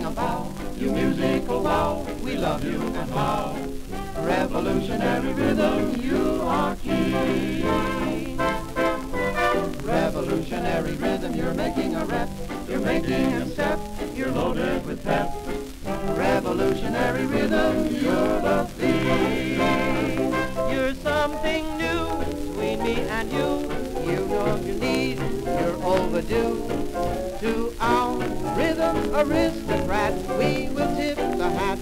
How oh, we love you and how. Revolutionary rhythm, you are key. Revolutionary rhythm, you're making a rep, you're making a step, you're loaded with pep. Revolutionary rhythm, you're the theme. You're something new between me and you. You know you need, you're overdue. To our aristocrat, we will tip the hat.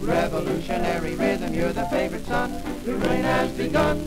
Revolutionary rhythm, you're the favorite son. The reign has begun,